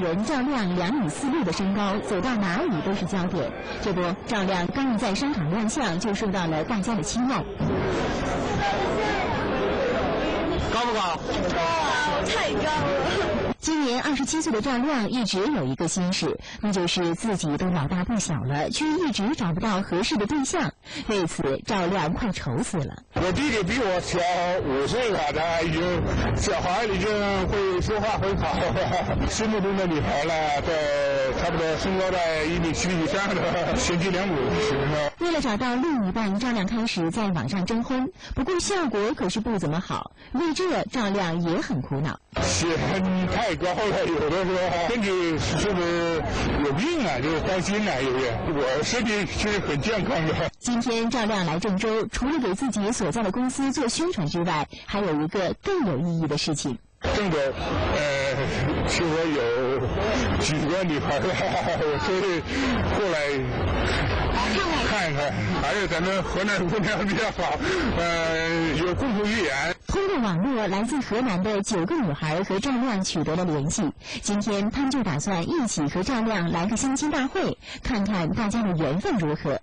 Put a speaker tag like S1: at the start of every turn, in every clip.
S1: 人赵亮两米四六的身高，走到哪里都是焦点。这不，赵亮刚一在商场亮相，就受到了大家的青睐。
S2: 高不高？
S3: 高啊，太高了。
S1: 今年二十七岁的赵亮一直有一个心事，那就是自己都老大不小了，却一直找不到合适的对象。为此，赵亮快愁死了。
S2: 我弟弟比我小五岁了，他已经小孩已经会说话很好，心目中的女孩呢，在差不多身高在一米七以上的，贤妻良母行了。
S1: 为了找到另一半，赵亮开始在网上征婚，不过效果可是不怎么好。为这，赵亮也很苦恼。
S2: 血太高了，有的时候身体是不是有病啊？就是担心呢，有点。我身体是很健康的。
S1: 今天赵亮来郑州，除了给自己所在的公司做宣传之外，还有一个更有意义的事情。
S2: 郑州，呃，是我有几个女孩我所以过来。看看，还是咱们河南姑娘比较好，呃，有共同语言。
S1: 通过网络，来自河南的九个女孩和赵亮取得了联系。今天，他们就打算一起和赵亮来个相亲大会，看看大家的缘分如何。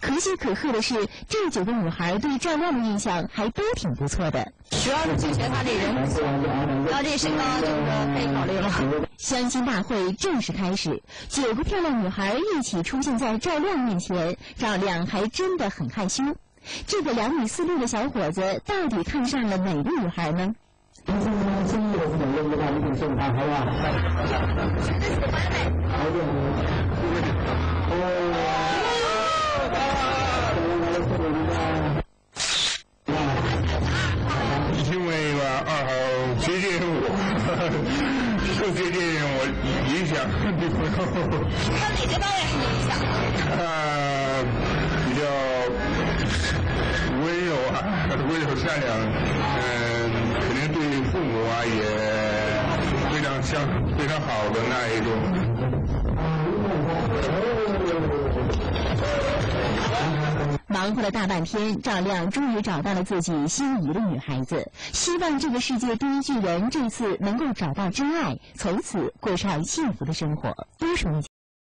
S1: 可喜可贺的是，这九个女孩对赵亮的印象还都挺不错的。
S3: 主要是拒绝他这人不错，然后这身高就是可以考虑了。
S1: 相亲大会正式开始，九个漂亮女孩一起出现在赵亮面前，赵亮还真的很害羞。这个两米四六的小伙子到底看上了哪个女孩呢？
S2: 因为吧，二号接近我，更接近我影响女朋友。
S3: 他哪个方面是你理想的？
S2: 他比较温柔啊，温柔善良，嗯，肯定对父母啊也非常相非常好的那一种。
S1: 过了大半天，赵亮终于找到了自己心仪的女孩子。希望这个世界第一巨人这次能够找到真爱，从此过上幸福的生活。多说一